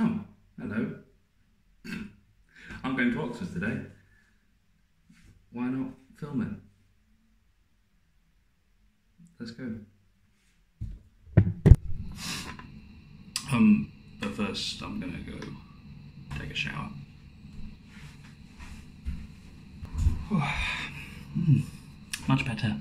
Oh, hello. I'm going to Oxford today. Why not film it? Let's go. Um, but first I'm gonna go take a shower. Hmm, much better.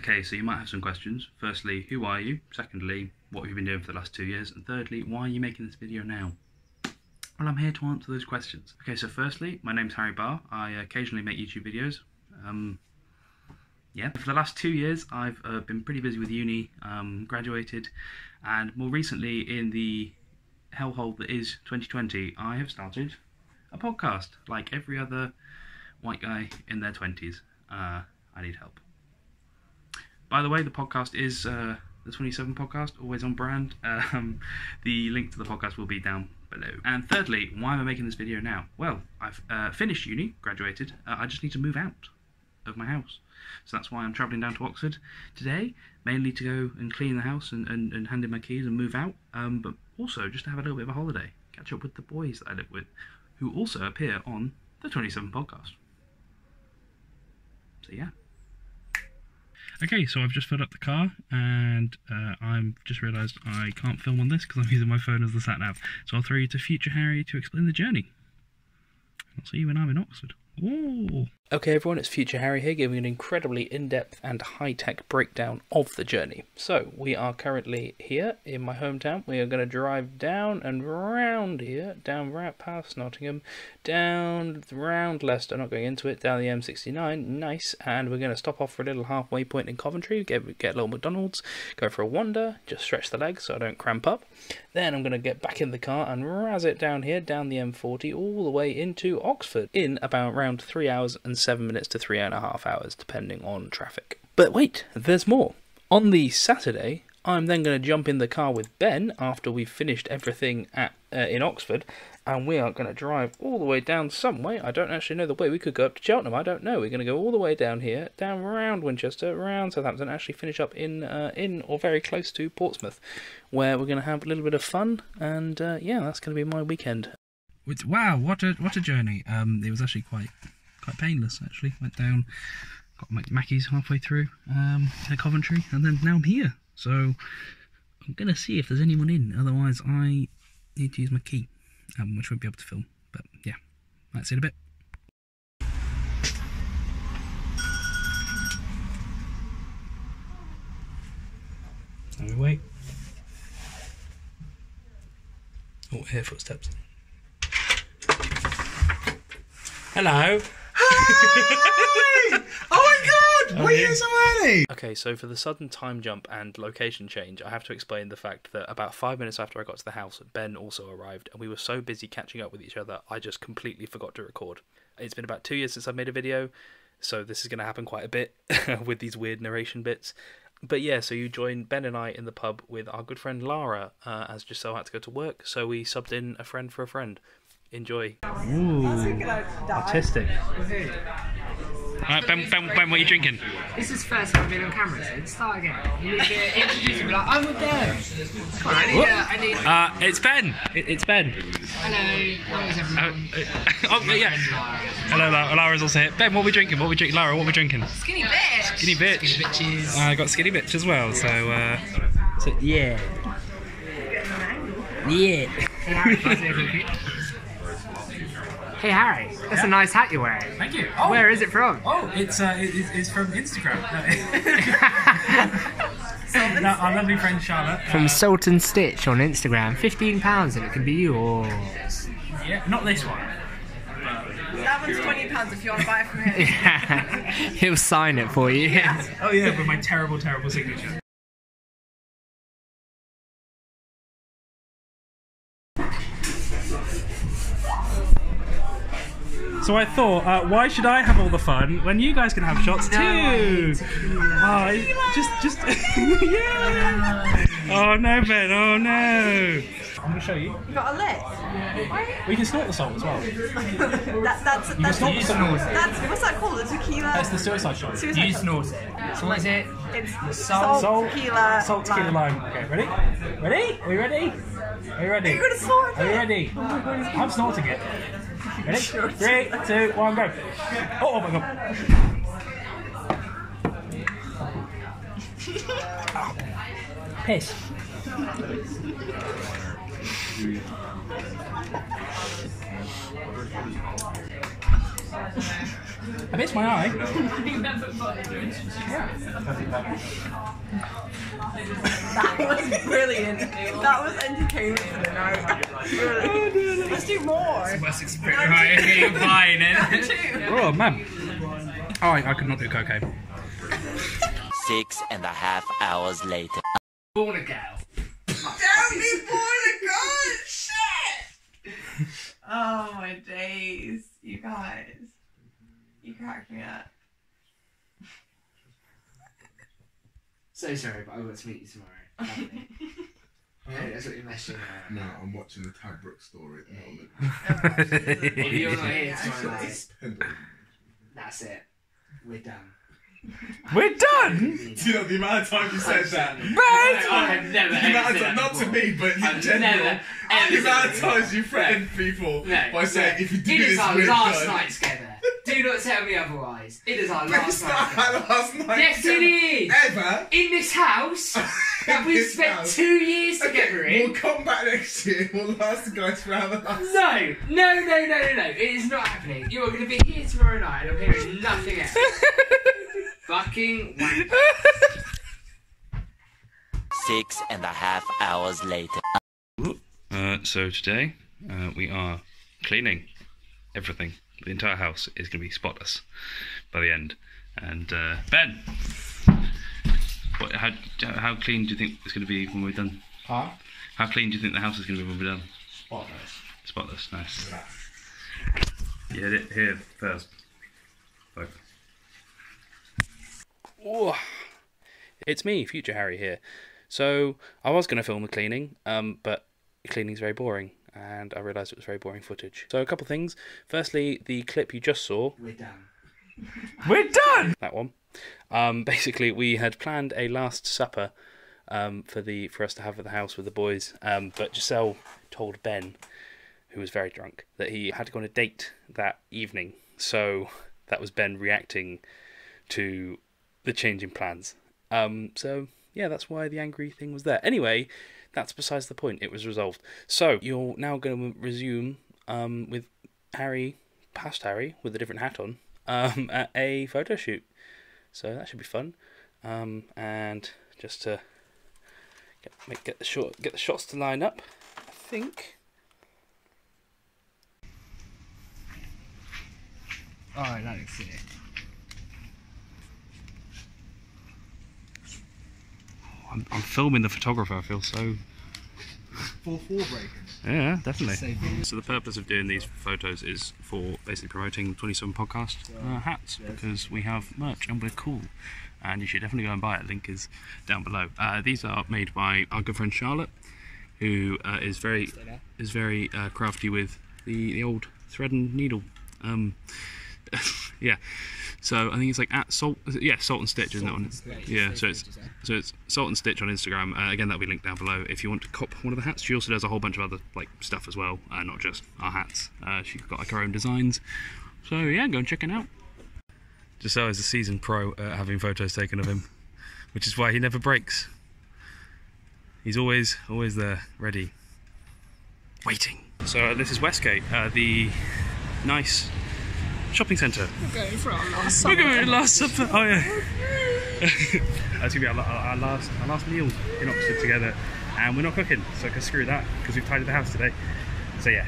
Okay, so you might have some questions. Firstly, who are you? Secondly, what have you been doing for the last two years? And thirdly, why are you making this video now? Well, I'm here to answer those questions. Okay, so firstly, my name's Harry Barr. I occasionally make YouTube videos. Um, yeah, for the last two years, I've uh, been pretty busy with uni, um, graduated, and more recently, in the hellhole that is 2020, I have started a podcast like every other white guy in their 20s. Uh, I need help. By the way, the podcast is uh, the 27 podcast, always on brand. Um, the link to the podcast will be down below. And thirdly, why am I making this video now? Well, I've uh, finished uni, graduated. Uh, I just need to move out of my house. So that's why I'm travelling down to Oxford today, mainly to go and clean the house and, and, and hand in my keys and move out, um, but also just to have a little bit of a holiday, catch up with the boys that I live with, who also appear on the 27 podcast. So yeah. Okay, so I've just filled up the car and uh, I've just realised I can't film on this because I'm using my phone as the sat nav. So I'll throw you to future Harry to explain the journey. I'll see you when I'm in Oxford. Ooh. Okay, everyone, it's Future Harry here, giving an incredibly in depth and high tech breakdown of the journey. So, we are currently here in my hometown. We are going to drive down and round here, down right past Nottingham, down round Leicester, not going into it, down the M69, nice, and we're going to stop off for a little halfway point in Coventry, get, get a little McDonald's, go for a wander, just stretch the legs so I don't cramp up. Then I'm going to get back in the car and razz it down here, down the M40, all the way into Oxford in about around three hours and seven minutes to three and a half hours, depending on traffic. But wait, there's more. On the Saturday, I'm then going to jump in the car with Ben after we've finished everything at uh, in Oxford, and we are going to drive all the way down some way. I don't actually know the way. We could go up to Cheltenham. I don't know. We're going to go all the way down here, down round Winchester, around Southampton, and actually finish up in uh, in or very close to Portsmouth, where we're going to have a little bit of fun. And uh, yeah, that's going to be my weekend. Wow, what a what a journey! Um, it was actually quite quite painless. Actually, went down, got Mackie's halfway through um, to Coventry, and then now I'm here. So I'm gonna see if there's anyone in. Otherwise, I need to use my key, um, which won't be able to film. But yeah, that's it a bit. And we wait. Oh, hear footsteps. Hello. Hi! oh my god! We're you so early? Okay, so for the sudden time jump and location change, I have to explain the fact that about five minutes after I got to the house, Ben also arrived, and we were so busy catching up with each other, I just completely forgot to record. It's been about two years since I've made a video, so this is going to happen quite a bit with these weird narration bits. But yeah, so you joined Ben and I in the pub with our good friend Lara, uh, as Giselle had to go to work, so we subbed in a friend for a friend. Enjoy. Ooh, artistic. Alright, ben, ben, ben, what are you drinking? This is first time I've been on camera, so start again. You need to introduce me like, I'm with Ben. Come on, I need, uh, I need... Uh, it's Ben. It, it's Ben. Hello, how is everyone? Uh, uh, oh, yeah. Hello, Lara. Lara's also here. Ben, what are we drinking? What are we drinking? Lara, what are we drinking? Skinny bitch. Skinny bitch. Skinny bitches. I got skinny bitch as well, so, uh, so yeah. Yeah. Hey Harry, that's yeah. a nice hat you're wearing. Thank you. Oh. Where is it from? Oh, it's uh, it, it's from Instagram. No. no, our lovely friend Charlotte. From uh, Salt and Stitch on Instagram, fifteen pounds and it can be yours. Yeah, not this one. That one's twenty pounds if you want to buy it from him. yeah, he'll sign it for you. Yeah. Oh yeah, with my terrible, terrible signature. So I thought, uh, why should I have all the fun when you guys can have shots no, too? Oh, just, just, yeah. Oh no, Ben. Oh no. I'm gonna show you. You got a list? We can snort the salt as well. That, that's You can that's, snort the salt. that's what's that called? The tequila. That's the suicide shot. Suicide You shot. snort it. So what is it? It's Salt. salt, tequila, Salt, tequila, lime. lime. Okay, ready? Ready? Are you ready? Are you ready? You're gonna snort Are you it? ready? I'm snorting it. Ready? Three, two, one, go. Oh, oh my god. Piss. I missed my eye. That was brilliant. That was entertainment for the night. Really. Let's do more. West experience. Right, okay, you're buying it. Oh man. Oh, I, I could not do cocaine. Six and a half hours later. Born a girl. Don't be born a god! Shit! Oh my days, you guys. You cracked me up. So sorry, but I got to meet you tomorrow. Lovely. Okay, that's what you're messing around. No, I'm watching the Tadbrook story at the moment. Oh, if you're not here tomorrow night, that's it. We're done. We're done. Do you know the amount of times you said that? I have never The ever amount said of that not to before. me, but in I've general. never, ever The amount of that times you threaten people No, by saying, no. if you do It this, is our we're last done. night together. Do not tell me otherwise. It is our last it's night not together. our last night. Yes, it is. Ever. In this house that we've this spent house. two years together Okay, in. we'll come back next year. We'll last the guys for another last. No, no, no, no, no, no. It is not happening. You are going to be here tomorrow night and I'm hearing nothing else. Fucking wank. Six and a half hours later. Uh, so today uh, we are cleaning everything. The entire house is going to be spotless by the end. And uh, Ben, what, how how clean do you think it's going to be when we're done? Huh? How clean do you think the house is going to be when we're done? Spotless. Spotless, nice. You hit it here first. Both. Oh, it's me, Future Harry here. So I was going to film the cleaning, um, but cleaning's very boring, and I realised it was very boring footage. So a couple things. Firstly, the clip you just saw, We're done. We're done. that one. Um, basically, we had planned a last supper um, for the for us to have at the house with the boys, um, but Giselle told Ben, who was very drunk, that he had to go on a date that evening. So that was Ben reacting to the change in plans. Um, so yeah, that's why the angry thing was there. Anyway, that's besides the point. It was resolved. So you're now going to resume um, with Harry, past Harry, with a different hat on, um, at a photo shoot. So that should be fun. Um, and just to get make, get the shot, get the shots to line up, I think. Alright, that looks sick. I'm, I'm filming the photographer. I feel so. Fourth wall break. Yeah, definitely. So the purpose of doing these photos is for basically promoting 27 podcast uh, hats because we have merch and we're cool. And you should definitely go and buy it. Link is down below. Uh, these are made by our good friend Charlotte, who uh, is very is very uh, crafty with the, the old thread and needle. Um, yeah. So I think it's like at salt. Yeah, salt and stitch, isn't it? On yeah. So it's so it's salt and stitch on Instagram. Uh, again, that'll be linked down below if you want to cop one of the hats. She also does a whole bunch of other like stuff as well, uh, not just our hats. Uh, she's got like her own designs. So yeah, go and check it out. Giselle is a seasoned pro at having photos taken of him, which is why he never breaks. He's always always there, ready, waiting. So uh, this is Westgate, uh, the nice shopping centre. We're going for our last supper. We're going for last supper. Oh yeah. That's gonna be our, our, our last our last meal in Oxford together, and we're not cooking, so I can screw that because we've tidied the house today. So yeah.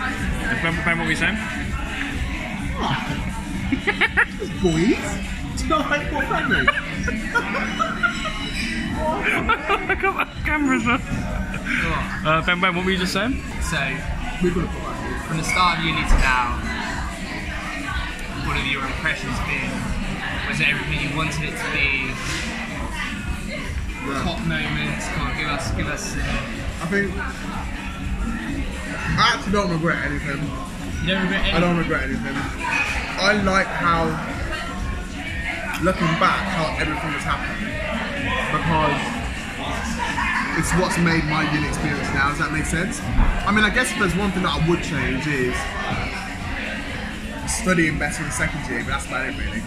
remember, remember what we saying? Boys? Do you not like your family? I got my cameras on. Uh, ben, Ben, what were you just saying? So, we've got from the start of uni to now, what have your impressions been? Was it everything you wanted it to be? Top moments? Come on, give us, give us. Uh, I think I actually don't regret anything. You don't regret I don't regret anything. I like how, looking back, how everything has happened because it's what's made my uni experience now. Does that make sense? I mean, I guess if there's one thing that I would change is studying better in second year, but that's about it really.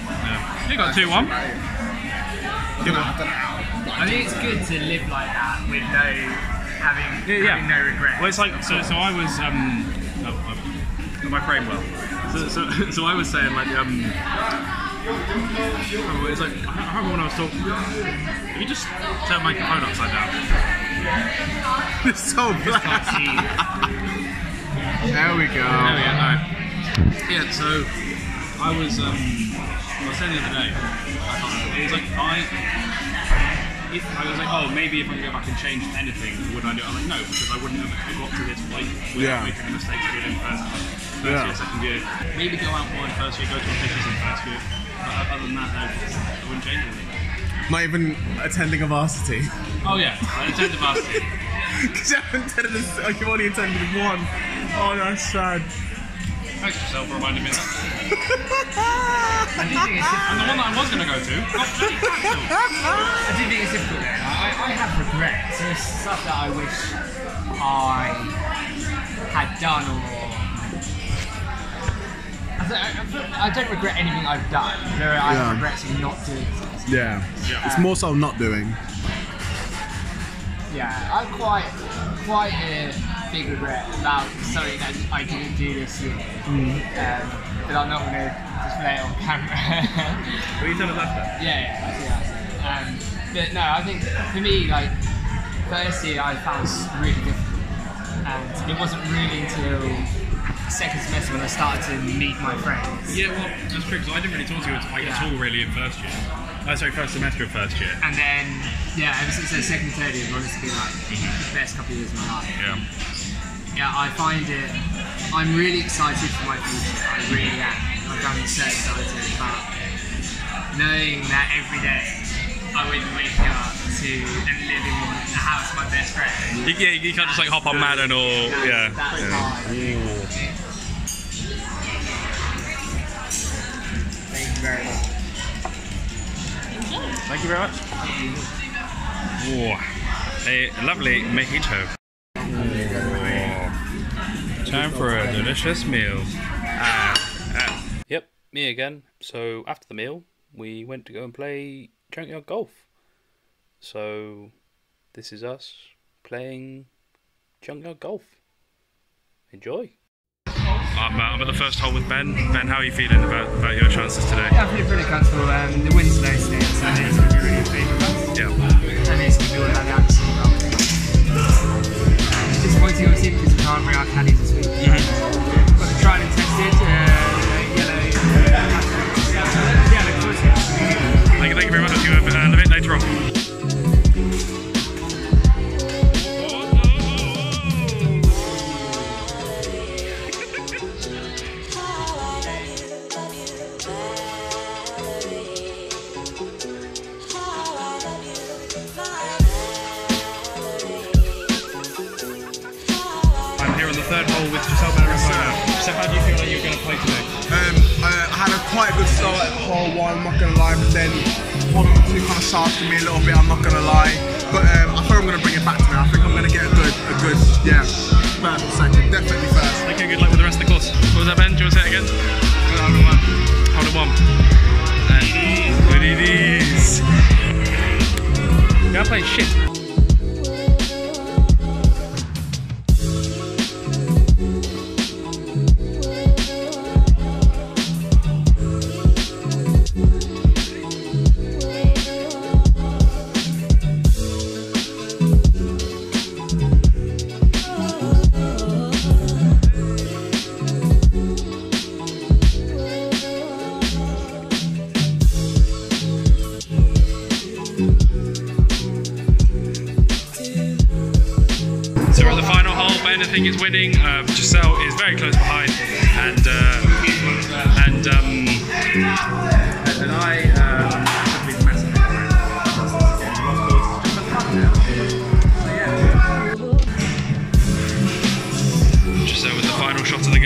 You got two one. I don't know, I don't know how. I think it's good to live like that with no having, Yeah, having no regrets. Well, it's like so. So I was um, oh, oh, am I framed well? So, so, so I was saying like um, oh, it's like I I remember when I was talking. If you just turn my phone upside down. It's so black. Can't see. There we go. Oh alright. Yeah, so I was um I was saying the other day, I can't remember, it was like I if I was like, oh maybe if I could go back and change anything, would I do it? I'm like, no, because I wouldn't have got to this point without Yeah. making I did in first, first Yeah. year, second year. Maybe go out more in first year, go to auditions in first year. But other than that, no, I wouldn't change anything. Not even attending a varsity. Oh yeah, I attended varsity. Because you haven't attended like you've only attended one. Oh, that's sad. Thanks yourself for reminding me of that. I do think it's And the one that I was going to go to got bloody cancelled. I do think it's difficult though. I, I have regrets. There's stuff that I wish I had done or. I don't, I, I don't regret anything I've done. There are I Yeah. have regrets of not doing things. Yeah. It's more so not doing. Yeah, I'm quite quite a big regret about something that I didn't do this year. Um, but I'm not going to display it on camera. Will you tell us after? Yeah, yeah, I see that. Um, but no, I think for me, like, first year I found really difficult. And it wasn't really until second semester when I started to meet my friends. Yeah, well, that's true, because I didn't really talk to you like, at all really in first year. Oh, sorry, first semester of first year. And then, yeah, ever since the second, third year, it's been like the best couple of years of my life. Yeah. Yeah, I find it, I'm really excited for my future. I really am. Like, I'm so excited about knowing that every day I will be waking up to and living in the house of my best friend. yeah, you can't just like hop on Madden or yeah. That's hard. Thank you very much. Thank you very much. Whoa, a lovely mojito. Time for a delicious meal. Ah, ah. Yep, me again. So after the meal, we went to go and play junkyard golf. So this is us playing junkyard golf. Enjoy. I'm, uh, I'm at the first hole with Ben. Ben, how are you feeling about, about your chances today? Yeah, I'm feeling pretty comfortable. Um, the wind's low today, so it's going to be really favourable. Yeah. And it's going to be all about the accent. Um, disappointing, obviously, bring our caddies this week. Playing shit.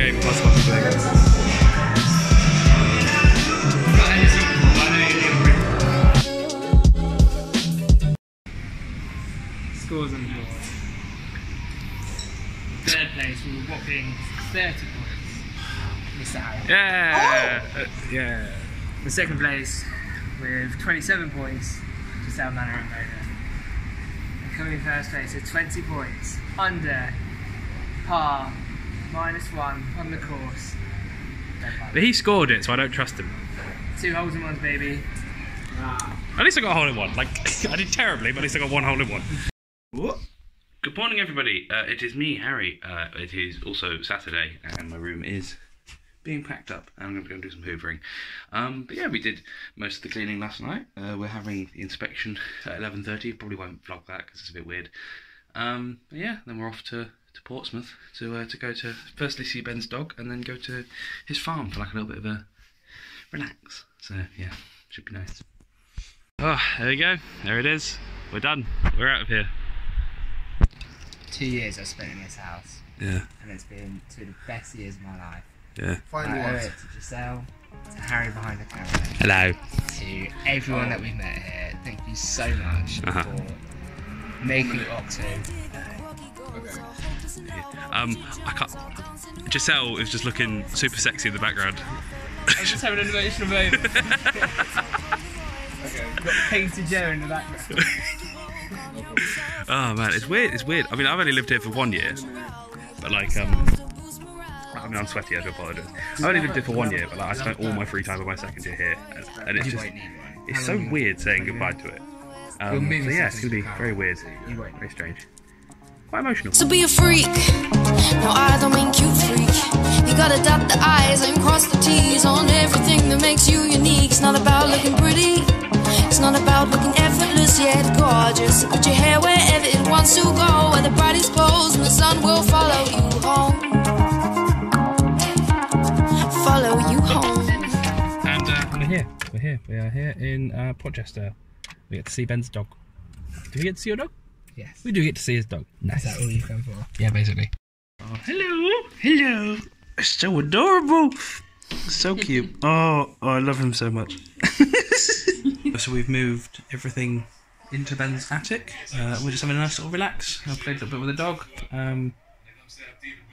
game plus Las Scores and points. Third place, we were whopping 30 points. Mr. Harry. Yeah! Oh. Uh, yeah. In second place, with 27 points, to Sal Manor and Boner. And coming first place at 20 points, under par minus one on the course. But he scored it, so I don't trust him. Two holes in ones, baby. At least I got a hole in one. Like I did terribly, but at least I got one hole in one. What? Good morning, everybody. Uh, it is me, Harry. Uh, it is also Saturday, and my room is being packed up. And I'm going to go and do some hoovering. Um, but yeah, we did most of the cleaning last night. Uh, we're having the inspection at 11:30. Probably won't vlog that because it's a bit weird. Um, but yeah, then we're off to, to Portsmouth to uh, to go to firstly see Ben's dog, and then go to his farm for like a little bit of a relax. So yeah, should be nice. Oh, there we go. There it is. We're done. We're out of here. Two years I've spent in this house, Yeah, and it's been two of the best years of my life. yeah. Finally, I owe it to Giselle, to Harry behind the camera, Hello. to everyone that we've met here. Thank you so much Uh-huh. for making Octo. Um, I can't. Giselle is just looking super sexy in the background. I'm just having an emotional moment. Got painted Joe in the background. Oh man, it's weird. It's weird. I mean, I've only lived here for one year, but like, um, I mean, I'm sweaty. I do apologise. I've only lived here for one year, but like, I spent all my free time of my second year here, and, and it's just, won't need one. it's so weird saying goodbye to it. Um, so yeah, it's gonna be very weird, very strange, quite emotional. to be a freak. No, I don't mean cute freak. You gotta dot the I's and cross the T's on everything that makes you unique. It's not about looking pretty. It's not about looking effortless yet gorgeous. Put your hair wherever it wants to go, where the brightest clothes and the sun will follow you home. Follow you home. And uh, we're here. We're here. We are here in uh, Portchester. We get to see Ben's dog. Do we get to see your dog? Yes. We do get to see his dog. Is that all you've come for? Yeah, basically. Oh, hello, hello. So adorable. So cute. Oh, oh, I love him so much. so we've moved everything into Ben's attic. Uh, we're just having a nice little relax. I played a little bit with the dog. Um,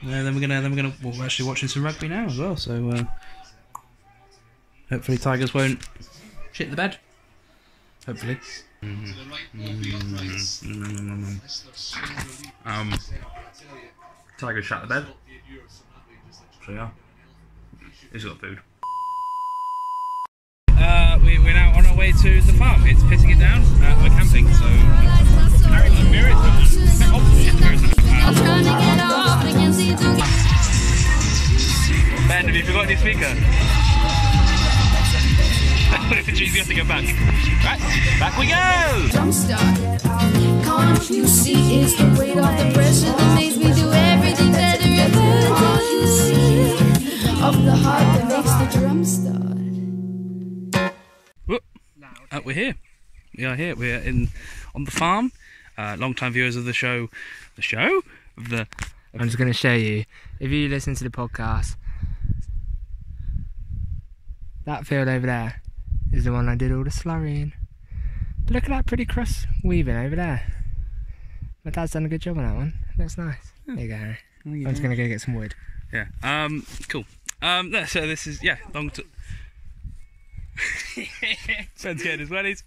and then we're gonna, then we're gonna, well, we're actually watching some rugby now as well. So uh, hopefully Tigers won't shit the bed. Hopefully. Um, Tiger shut the bed. So yeah, he's got food. Uh, we, we're now on our way to the farm. It's pissing it down. Uh, we're camping, so. Harry, the mirror is not. Shit, the mirror's not. I'm trying to get off, but I can't seem to get ben, have you forgotten your speaker? Jeez, we have to go back. Right, back we go! jumpstart. Can't you see it's the weight of the pressure that makes me do everything better and better? Can't you see of the heart that makes the drum start? Whoop. Uh, we're here. We are here. We're in on the farm. Uh, long-time viewers of the show, the show, the I'm just going to show you. If you listen to the podcast, that field over there is the one I did all the slurrying. Look at that pretty cross weaving over there. My dad's done a good job on that one. Looks nice. There you go, Harry. I'm just going to go get some wood. Yeah. Um. Cool. Um. yeah, So this is yeah. Long. T- Ben's getting his wellies.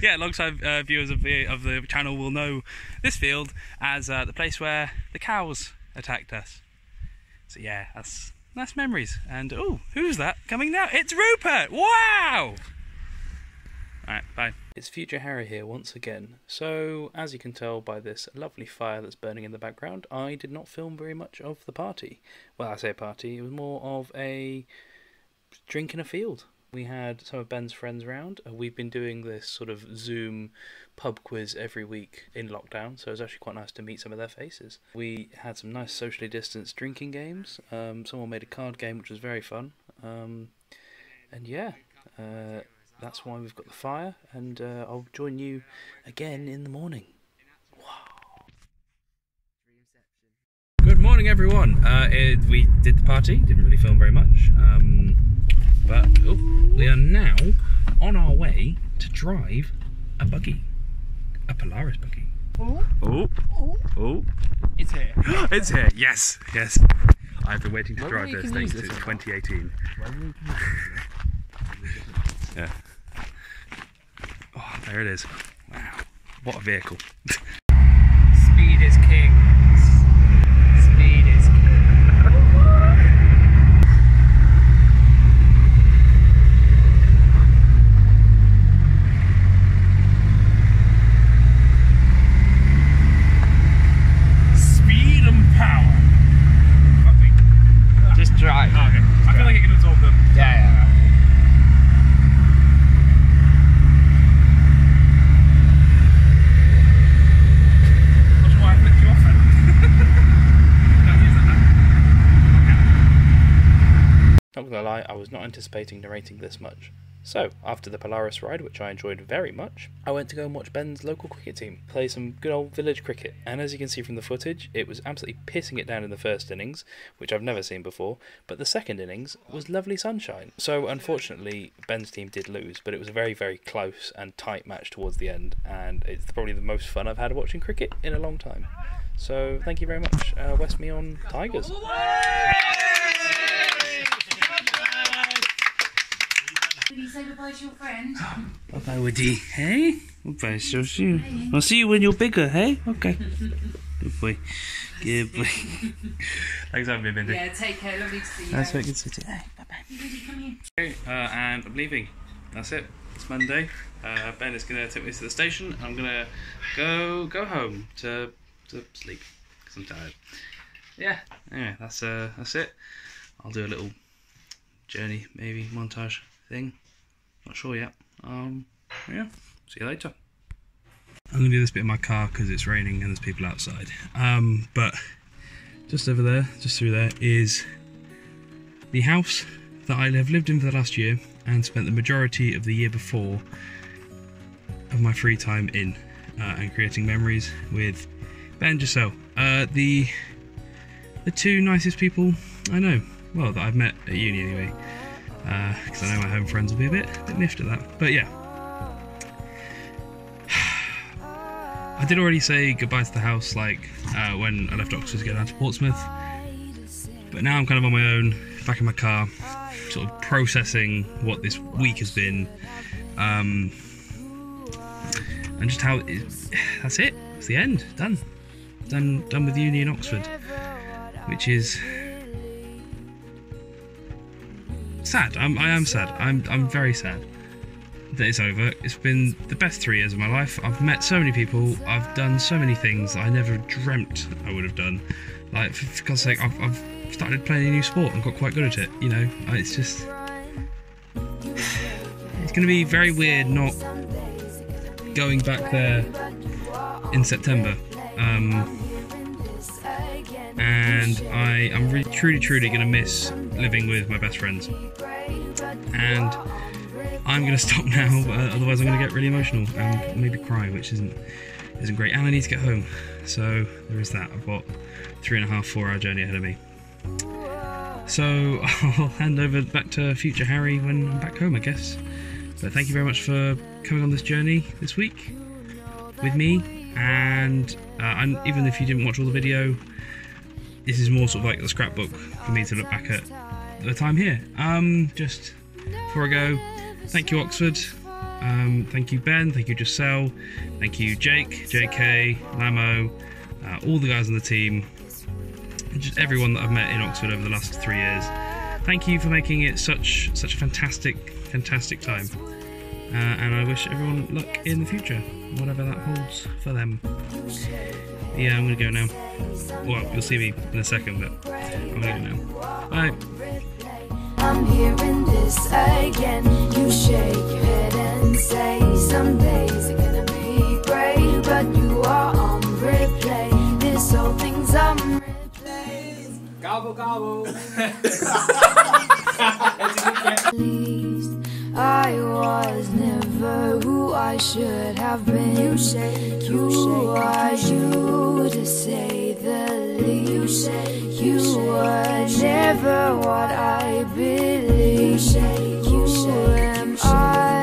Yeah. Alongside uh, viewers of the of the channel will know this field as uh, the place where the cows attacked us. So yeah, that's that's memories. And oh, who's that coming now? It's Rupert. Wow. All right. Bye. It's Future Harry here once again. So, as you can tell by this lovely fire that's burning in the background, I did not film very much of the party. Well, I say party, it was more of a drink in a field. We had some of Ben's friends round. Uh, we've been doing this sort of Zoom pub quiz every week in lockdown, so it was actually quite nice to meet some of their faces. We had some nice socially distanced drinking games. Um, someone made a card game, which was very fun. Um, and yeah, uh, that's why we've got the fire, and uh, I'll join you again in the morning. Good morning, everyone. Uh, it, we did the party, didn't really film very much, um, but oh, we are now on our way to drive a buggy, a Polaris buggy. Oh, oh, Oh! It's here. it's here. Yes, yes. I've been waiting to When drive this thing since 2018. Yeah. Oh, there it is. Wow. What a vehicle. Speed is king. Speed is king. Speed and power. Fuck me. Just drive. Oh, okay. I feel like it can absorb them. Yeah, yeah. Not sure why I flicked you off then. Don't use that now. Not gonna lie, I was not anticipating narrating this much. So, after the Polaris ride, which I enjoyed very much, I went to go and watch Ben's local cricket team play some good old village cricket. And as you can see from the footage, it was absolutely pissing it down in the first innings, which I've never seen before, but the second innings was lovely sunshine. So, unfortunately, Ben's team did lose, but it was a very, very close and tight match towards the end, and it's probably the most fun I've had watching cricket in a long time. So, thank you very much, uh, West Meon Tigers. Will you say goodbye to your friend? Bye bye, Woody. Hey? Bye, so soon. I'll see you when you're bigger, hey? Okay. Good boy. Good boy. Thanks for having me, Mindy. Yeah, take care. Lovely to see you. That's very good to see you. Bye bye. Come here. Okay, uh, and I'm leaving. That's it. It's Monday. Uh, ben is going to take me to the station. I'm going to go go home to to sleep because I'm tired. Yeah. Anyway, that's uh that's it. I'll do a little journey maybe montage thing. Not sure yet. Um. Yeah. See you later. I'm gonna do this bit in my car because it's raining and there's people outside. Um, but just over there, just through there, is the house that I have lived in for the last year and spent the majority of the year before of my free time in uh, and creating memories with Ben Giselle. Uh, the the two nicest people I know. Well, that I've met at uni anyway. Because I know my home friends will be a bit, a bit miffed at that. But yeah. I did already say goodbye to the house, like uh, when I left Oxford to go down to Portsmouth. But now I'm kind of on my own, back in my car, sort of processing what this week has been, um, and just how it, that's it. It's the end. Done. Done. Done with uni in Oxford, which is sad. I'm, I am sad. I'm, I'm very sad that it's over. It's been the best three years of my life. I've met so many people. I've done so many things I never dreamt I would have done. Like for, God's sake, I've, I've started playing a new sport and got quite good at it. You know, it's just it's going to be very weird not going back there in September. Um, and I, I am really, truly, truly going to miss living with my best friends. And I'm going to stop now, uh, otherwise I'm going to get really emotional and maybe cry, which isn't isn't great. And I need to get home, so there is that. I've got three and a half, four hour journey ahead of me. So I'll hand over back to future Harry when I'm back home, I guess. But thank you very much for coming on this journey this week with me. And, uh, and even if you didn't watch all the video, this is more sort of like the scrapbook for me to look back at the time here. Um, just before I go, thank you Oxford. Um, thank you Ben. Thank you Giselle. Thank you Jake, JK, Lamo, uh, all the guys on the team, just everyone that I've met in Oxford over the last three years. Thank you for making it such such a fantastic, fantastic time. Uh, and I wish everyone luck in the future, whatever that holds for them. Yeah, I'm gonna go now. Well, you'll see me in a second, but I'm gonna go now. Bye. I'm hearing this again. You shake your head and say some days are gonna be great, but you are on replay. This whole thing's on replay. Gobble gobble. At least I was never who I should have been. You shake, you, you are you to say the least. You, were never what I believe. You, am I? And say you you am I?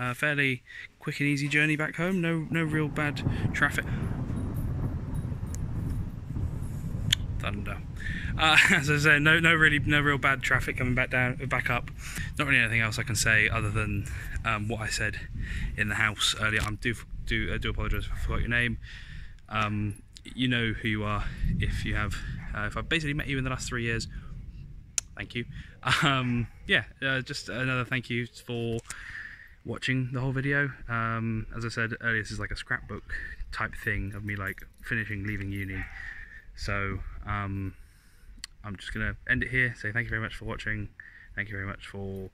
Uh, fairly quick and easy journey back home. No, no real bad traffic. Thunder. Uh, as I say, no, no, really, no real bad traffic coming back down, back up. Not really anything else I can say other than um, what I said in the house earlier. I do, do, I do apologise if I forgot your name. Um, you know who you are if you have. Uh, if I've basically met you in the last three years, thank you. Um, yeah, uh, just another thank you for watching the whole video. Um, as I said earlier, this is like a scrapbook type thing of me like finishing leaving uni. So um, I'm just gonna end it here. Say thank you very much for watching. Thank you very much for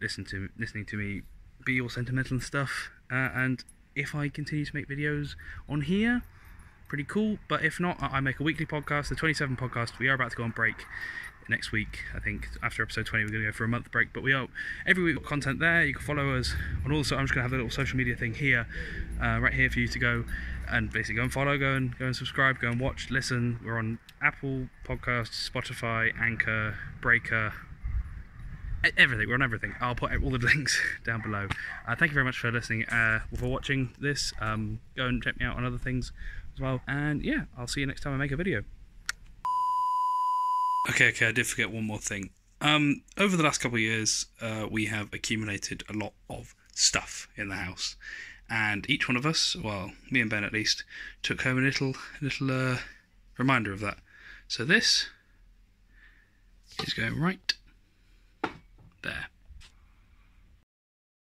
listening to listening to me be all sentimental and stuff. Uh, and if I continue to make videos on here, pretty cool. But if not, I I make a weekly podcast, the 27 podcast. We are about to go on break next week. I think after episode 20, we're going to go for a month break. But we are every week content there. You can follow us and also I'm just going to have a little social media thing here, uh, right here for you to go and basically go and follow, go and go and subscribe, go and watch, listen. We're on Apple Podcasts, Spotify, Anchor, Breaker. Everything, we're on everything. I'll put all the links down below. Uh, thank you very much for listening, uh, for watching this. Um, go and check me out on other things as well. And yeah, I'll see you next time I make a video. Okay, okay, I did forget one more thing. Um, over the last couple of years, uh, we have accumulated a lot of stuff in the house, and each one of us, well, me and Ben at least, took home a little, little uh, reminder of that. So this is going right there.